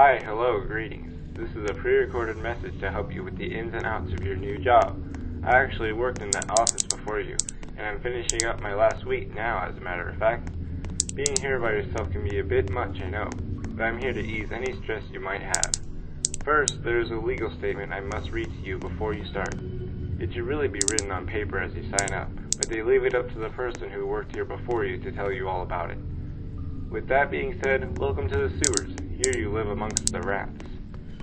Hi, hello, greetings. This is a pre-recorded message to help you with the ins and outs of your new job. I actually worked in that office before you, and I'm finishing up my last week now, as a matter of fact. Being here by yourself can be a bit much, I know, but I'm here to ease any stress you might have. First, there is a legal statement I must read to you before you start. It should really be written on paper as you sign up, but they leave it up to the person who worked here before you to tell you all about it. With that being said, welcome to the sewers. Here you live amongst the rats.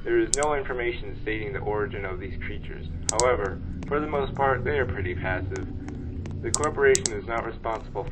There is no information stating the origin of these creatures. However, for the most part, they are pretty passive. The corporation is not responsible